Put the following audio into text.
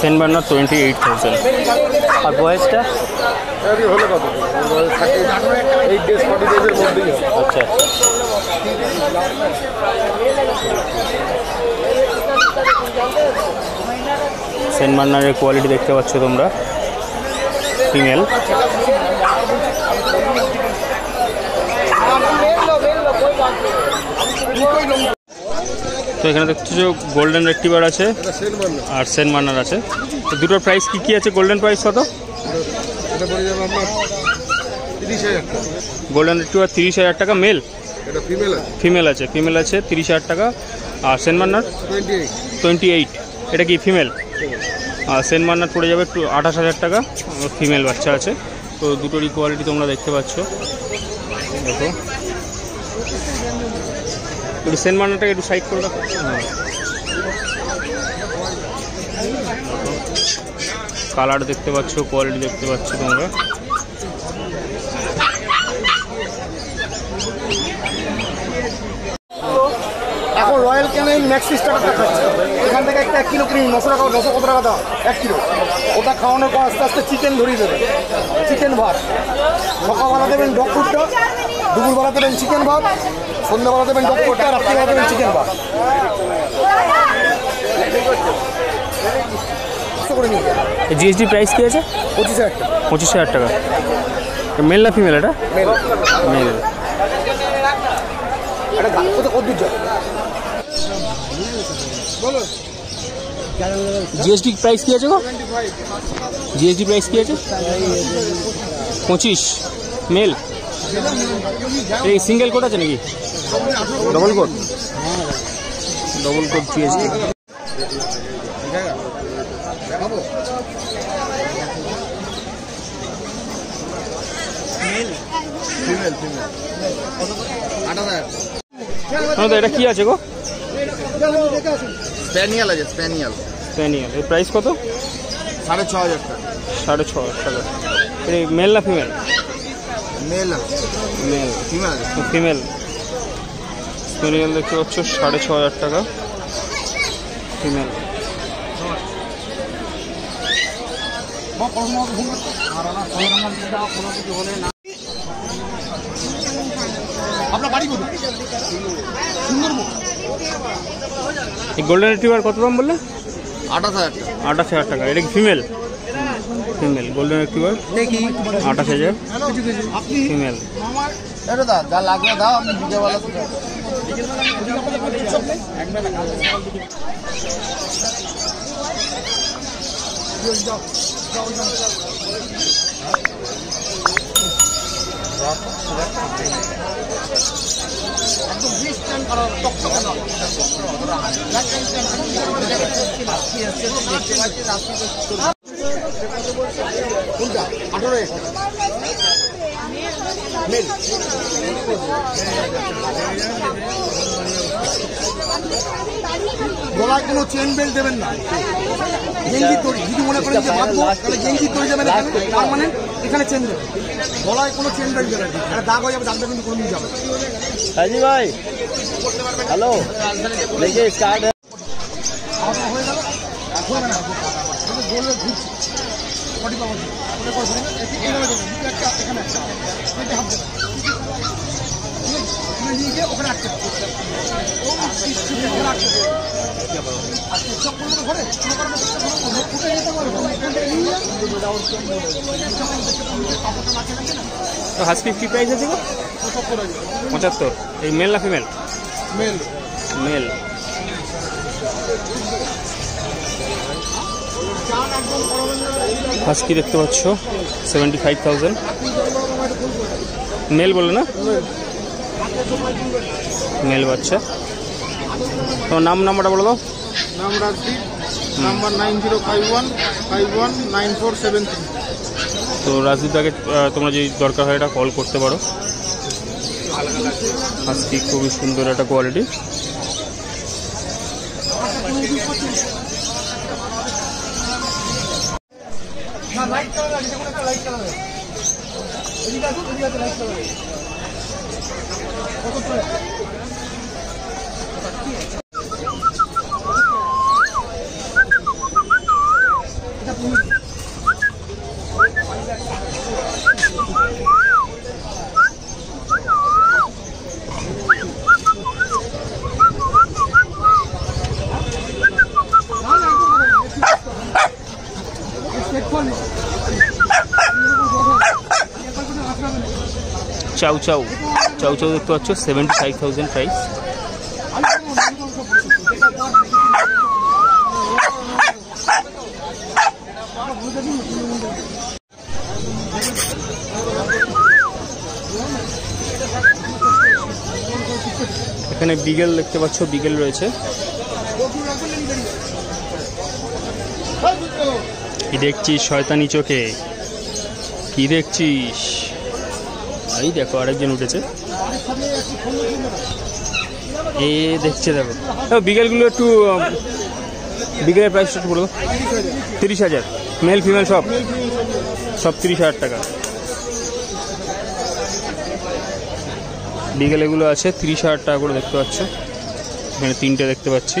Saint Bernard twenty eight thousand আর বয়েসটা? আচ্ছা। Saint বার্নারের quality দেখতে পাচ্ছ তোমরা। ফিমেল তো এখানে দেখছ যে গোল্ডেন রেক্টিভার আছে আর সেন্ট বার্নার আছে। তো দুটোর প্রাইস কী কী আছে? গোল্ডেন প্রাইস কত? গোল্ডেন রেক্টিভার তিরিশ হাজার টাকা। মেল ফিমেল আছে। ফিমেল আছে তিরিশ হাজার টাকা। আর সেন্ট বার্নার টোয়েন্টি এইট এটা কি ফিমেল আর সেন্ট বার্নার পড়ে যাবে একটু আঠাশ হাজার টাকা। ফিমেল বাচ্চা আছে। তো দুটোরই কোয়ালিটি তোমরা দেখতে পাচ্ছ। দেখো। একটু সেন্ট বার্নারটাকে একটু সাইড করে রাখো। কালার দেখতে পাচ্ছ কোয়ালিটি দেখতে পাচ্ছ তোমরা। এখন রয়্যাল এখান থেকে একটা এক কিলো নশো কত টাকা দাম এক কিলো। ওটা খাওয়ানোর পর আস্তে আস্তে চিকেন ধরিয়ে দেবে। চিকেন ভাত। সকালবেলা দেবেন ডগ ফুডটা দুপুরবেলা দেবেন চিকেন ভাত সন্ধ্যাবেলা দেবেন ডগ ফুডটা রাত্রিবেলা দেবেন চিকেন ভাত। জিএসডি প্রাইস কী আছে? পঁচিশ হাজার টাকা। পঁচিশ হাজার টাকা। মেল না ফিমেল এটা? মেল জিএসটি প্রাইস কী আছে গো? জিএসটি প্রাইস কী আছে? পঁচিশ মেল। এই সিঙ্গেল কোড আছে নাকি? Double coat double coat GST female female আট এটা কি আছে গো? স্প্যানিয়াল আছে স্প্যানিয়াল স্প্যানিয়াল এর প্রাইস কত? সাড়ে ছ হাজার টাকা। সাড়ে ছ হাজার টাকা। মেল না ফিমেল মেল মেল ফিমেল আছে ফিমেল দেখতে পাচ্ছ সাড়ে ছ হাজার টাকা। ফিমেল আপনার বাড়ি কোথায় এই গোল্ডেন রিট্রিভার কত দাম বললে? আঠাশ হাজার টাকা। আঠাশ হাজার টাকা। এটা কি ফিমেল ফিমেল গোল্ডেন রিট্রিভার আঠাশ হাজার। ফিমেল। যা লাগবে দাও কোনটা আঠারো গলায় কোনো চেন বেল্ট দেবেন না গেঞ্জি তৈরি যদি মনে করেন যে বাঁধবো তাহলে গেঞ্জি তৈরি যাবেন এখানে তার মানে এখানে চেন দেবেন গলায় কোনো চেন বেল্ট দেবেন না দাগ হয়ে যাবে দাগটা কিন্তু কোনো যাবে না। হাজি ভাই হ্যালো দেখে স্টার্ট হয়ে না গোলে ঘুরছে বডি ওটা করে দেবেন এইভাবে দেবেন দুটো একটা এখানে একটা। তিনটে হাত দেবেন এখানে নিয়ে গিয়ে ওখানে আটকে দেবেন। ও ওখানে আটকে দেবেন। আর চপ্পল ঘরে ফুটে যেতে পারবে এখান থেকে নিয়ে তো হাসকি কি প্রাইস আছে পঁচাত্তর। এই মেল না ফিমেল মেল মেল হাস্কি দেখতে পাচ্ছ সেভেন্টি ফাইভ থাউজেন্ড মেল বলে না? মেল বাচ্চা। তোমার নাম নাম্বারটা বলে দাও। নাম Rajdeep number nine zero five one five one nine four seven three. তো রাজদীপদাকে আহ, তোমরা যদি দরকার হয় এটা কল করতে পারো। হাস্কি খুবই সুন্দর একটা কোয়ালিটি লাইট কালার আছে যেমন একটা লাইট কালার এদিকে আসুন এদিকে আছে লাইট কালার কত চাউ চাউ চাউ চাউ দেখতে পাচ্ছ সেভেন্টি ফাইভ থাউজেন্ড প্রাইস এখানে বিগেল দেখতে পাচ্ছ, বিগেল রয়েছে। দেখছিস, শয়তানি চোখে? কি দেখছিস? এই দেখো আরেকজন উঠেছে। এ দেখছে, দেখো। বিকেলগুলো একটু বিকেলের প্রাইস একটু বলব তিরিশ হাজার। মেল ফিমেল সব? সব তিরিশ হাজার টাকা। বিকেলেগুলো আছে, তিরিশ হাজার টাকা করে দেখতে পাচ্ছ। এখানে তিনটে দেখতে পাচ্ছি।